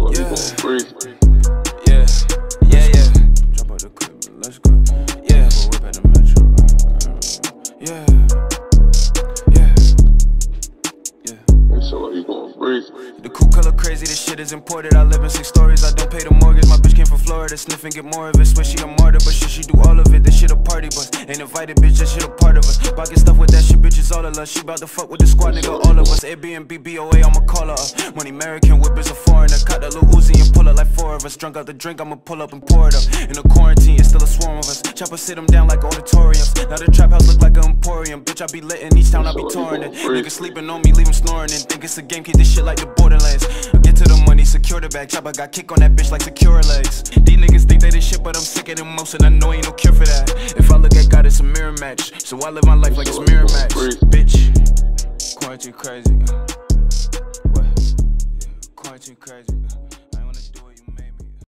So like you going crazy. Yeah, yeah, yeah. Drop out the crib, let's go. Yeah. Go whip at the metro. Yeah. Yeah. It sound like you going crazy. The cool color crazy, this shit is imported. I live in six stories, I don't pay the mortgage. My bitch came from Florida, sniff and get more of it. Swear she a martyr, but shit, she do all of it. This shit a party bus. Invited, bitch, this shit a part of us. Pocket stuff with that shit, bitches all of us. She bout to fuck with the squad, nigga, all of us. Airbnb, BOA, I'ma call her up. Money American whip is a foreigner. Cut that little Uzi and pull up like four of us. Drunk out the drink, I'ma pull up and pour it up. In the quarantine, it's still a swarm of us. Chopper sit them down like auditoriums. Now the trap house look like an emporium. Bitch, I be lit in each town, I be touring it. Niggas sleeping on me, leave them snoring and think it's a game, keep this shit like the Borderlands. Get to the money, secure the bag. Chopper got kick on that bitch like secure legs. These niggas think they this shit, but I'm sicker than most, and I know ain't no cure So I live my life like it's mirror match. Bitch, quarantine crazy. What? Quarantine crazy.